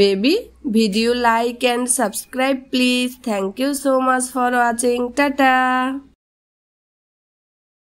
baby video like and subscribe please thank you so much for watching tata